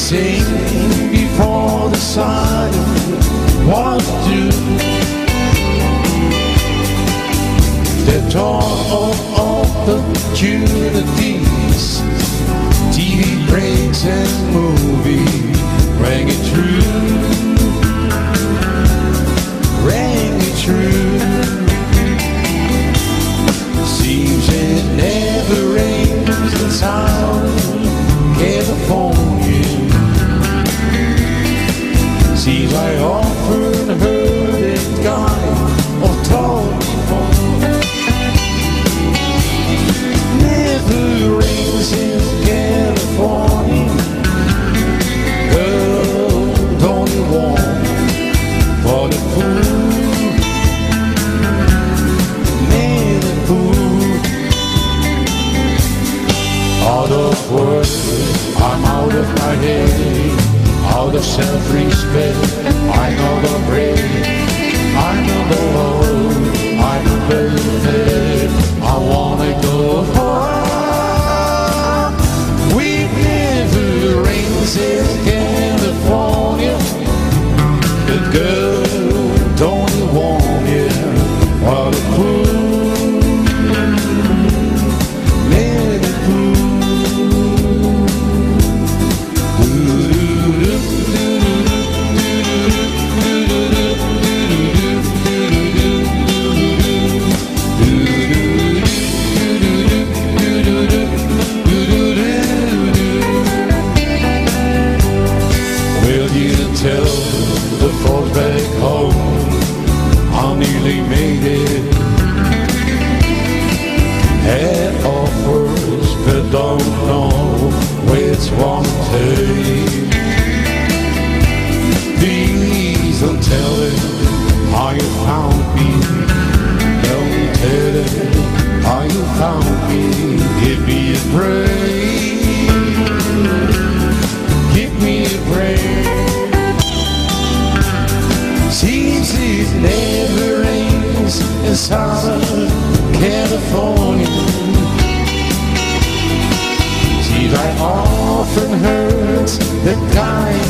The same before the sun was due. They talk of opportunities, TV breaks and movie rang it true, rang it true. Seems it Never in California. For the fool? Fool. Out of work, I'm out of my head. Out of self-respect, I know the break. I know the low, how you found me. Don't tell it how you found me. Give me a break. Give me a break. Seems it never rains in Southern California. I often heard the kind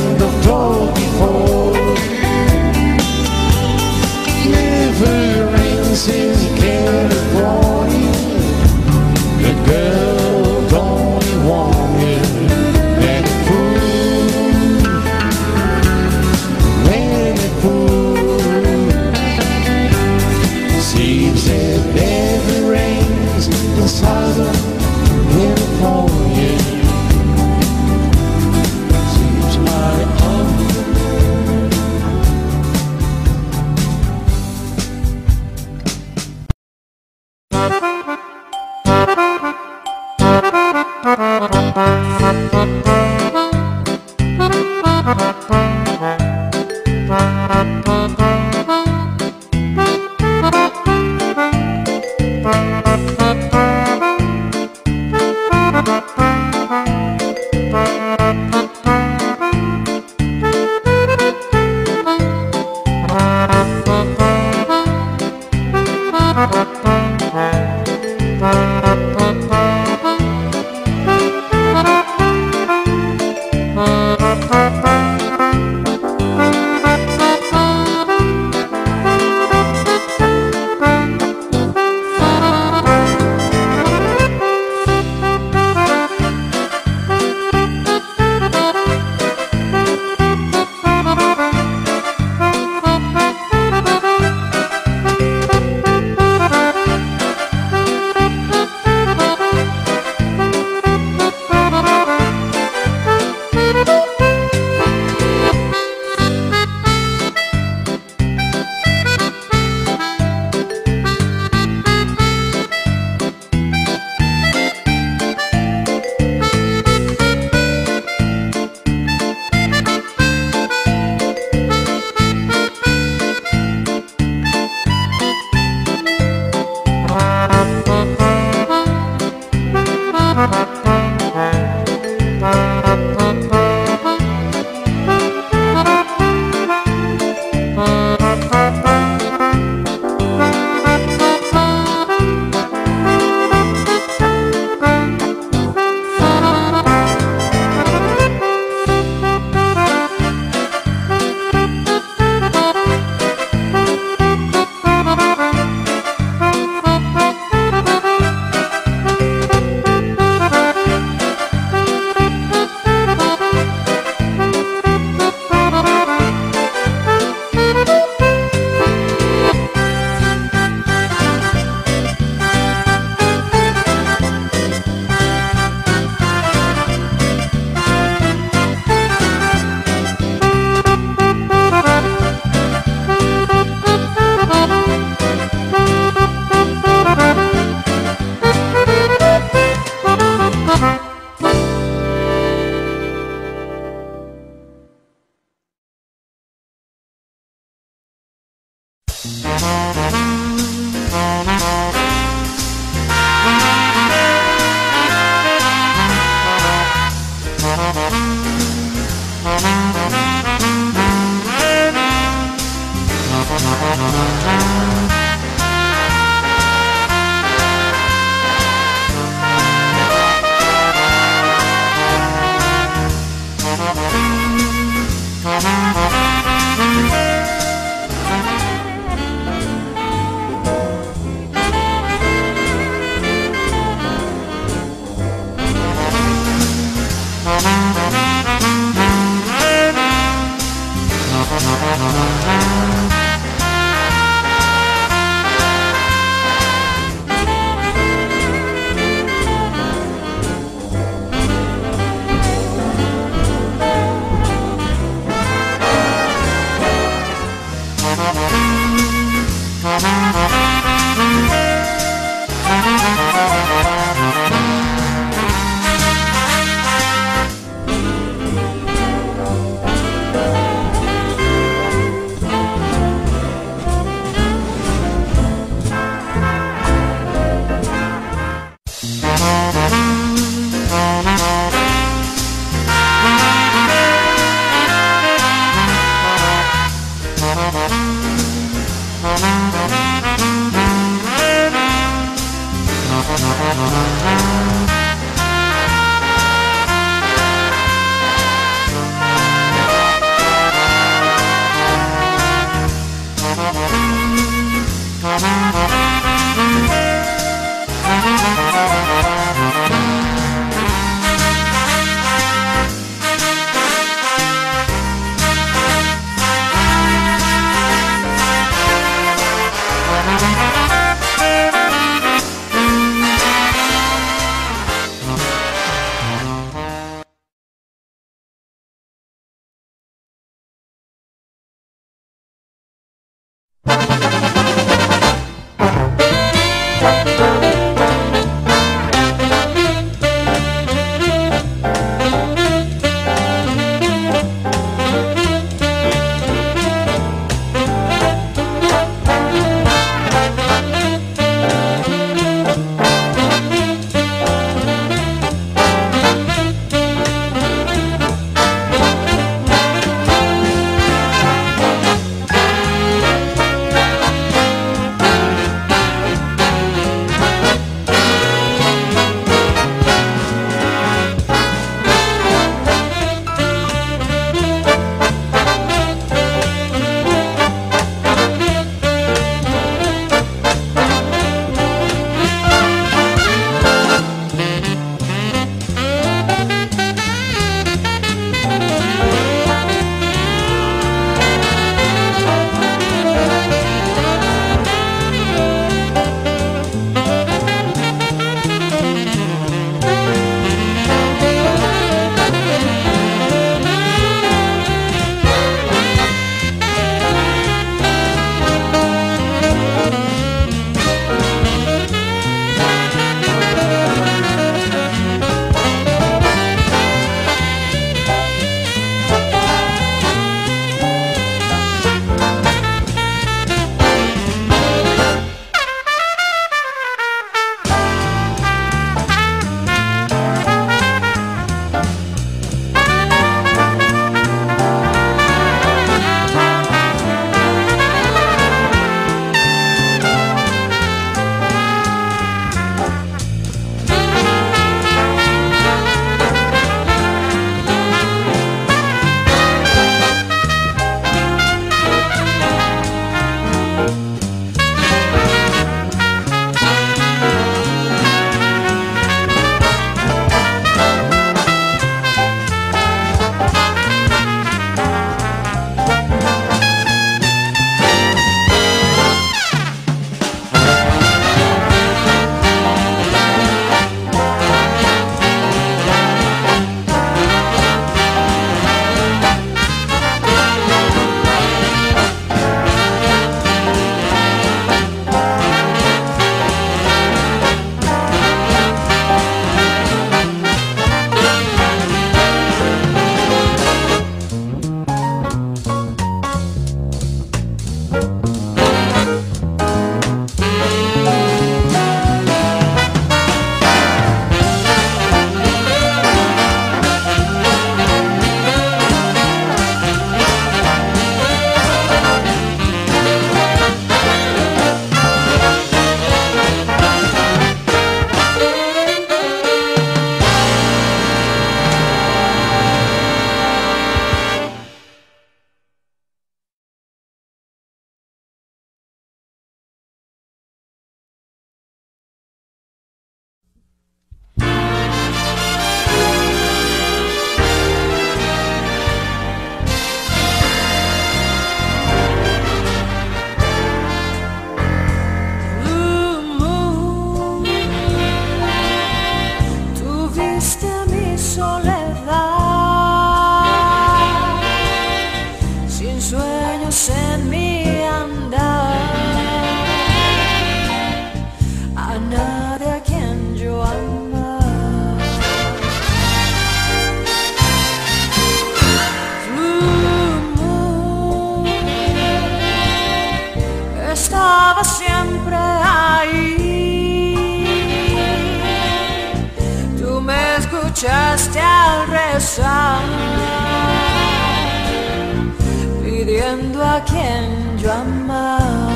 pidiendo a quien yo amaba.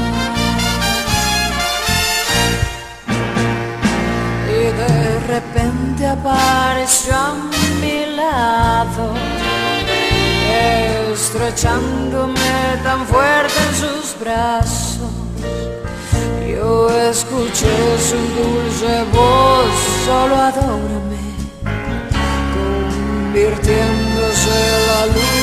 Y de repente apareció a mi lado, estrechándome tan fuerte en sus brazos. Yo escuché su dulce voz, solo adórame, convirtiéndose la luna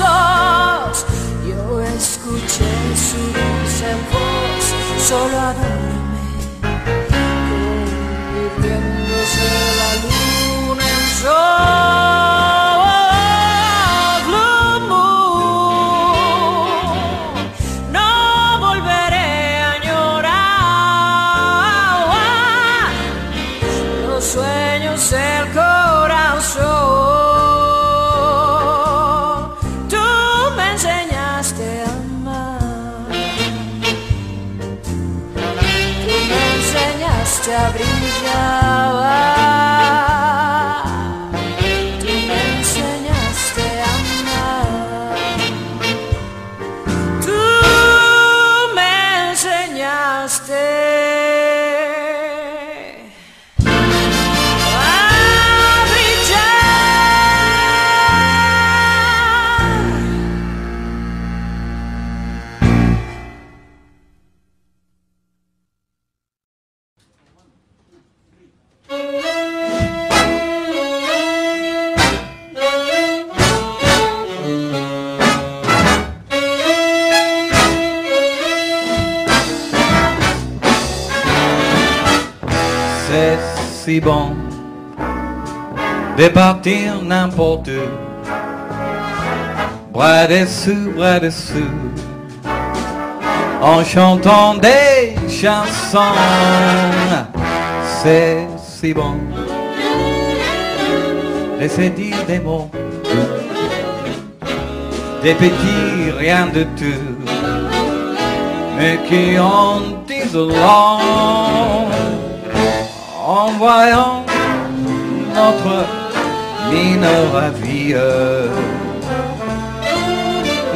Yo escuché su dulce voz, solo adórame, convirtiéndose la luna si bon de partir n'importe où. Bras dessous, bras dessous, en chantant des chansons. C'est si bon. Se dire des mots, des petits rien de tout, mais qui ont isolant en voyant notre mine ravie.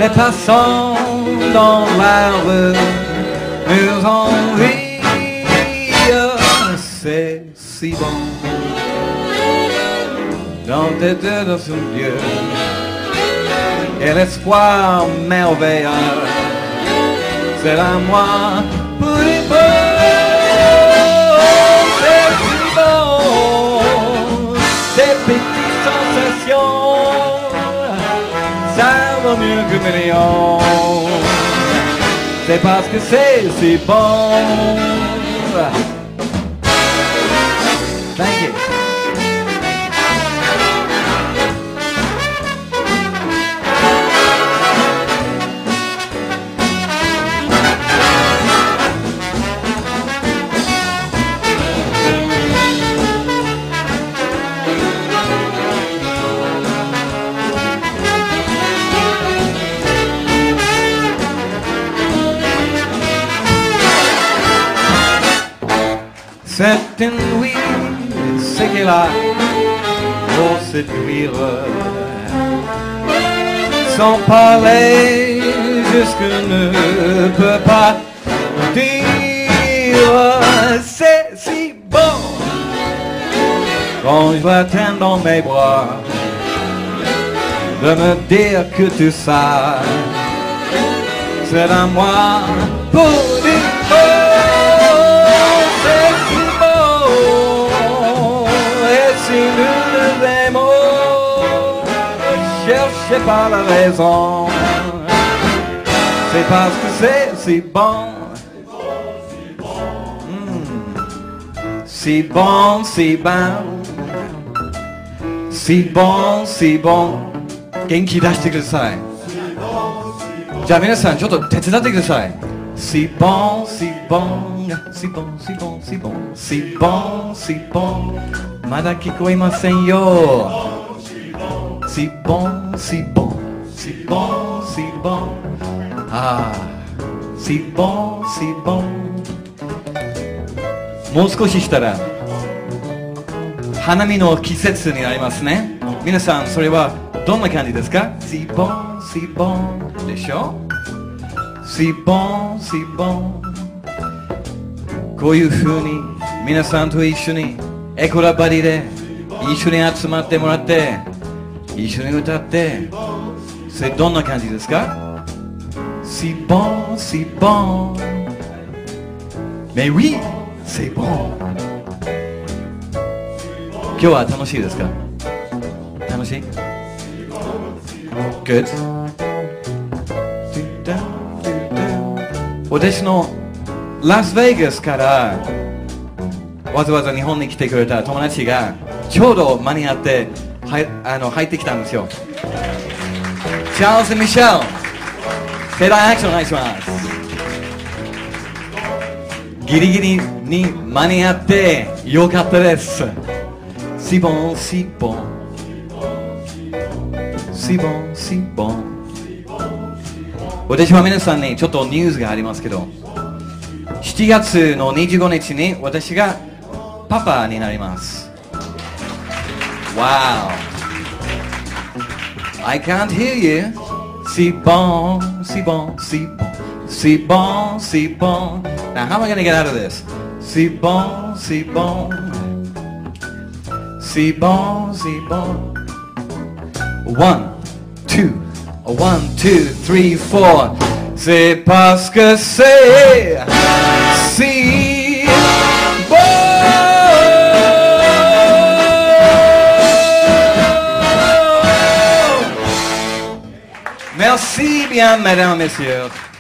Les passants dans la rue nous envient, c'est si bon. Dans tes deux de son Dieu, et l'espoir merveilleux, c'est la moi C'est parce que c'est si bon. C'est une nuit, a pour séduire. Sans parler, jusque ne peut pas dire. C'est si bon quand je la tiens dans mes bras de me dire que tu sais. C'est à moi pour dire cherchez pas la raison. C'est parce que c'est si bon. Mm. Si bon, si bon. Si bon, si bon. 元気出してください。じゃあ皆さんちょっと手伝ってください。Si bon, si bon, si bon, si bon, si bon, si bon, si bon. まだ聞こえませんよ。 Si bon, si bon, si bon, si bon. ああ、si bon, si bon. もう少ししたら花見の季節になりますね。皆さんそれはどんな感じですか ?si bon, si bon でしょ？Si bon, si bon こういう風に皆さんと一緒にエコラバリで一緒に集まってもらって一緒に歌って。それどんな感じですか？Si bon, si bon Mais oui, c'est bon? 今日は楽しいですか？楽しい？Good. 私のラスベガスからわざわざ日本に来てくれた友達がちょうど間に合ってはいあの入ってきたんですよ。チャールズ・ミシェル。世代アクションお願いします。ギリギリに間に合ってよかったです。シボンシボン。シボンシボン。私は皆さんにちょっとニュースがありますけど7月の25日に私がパパになります。Wow. I can't hear you. Si bon, si bon, si bon, si bon, si bon. Now how am I going to get out of this? Si bon, si bon, si bon, si bon. One, two, one, two, three, four. C'est parce que c'est si Madame mesdames, messieurs.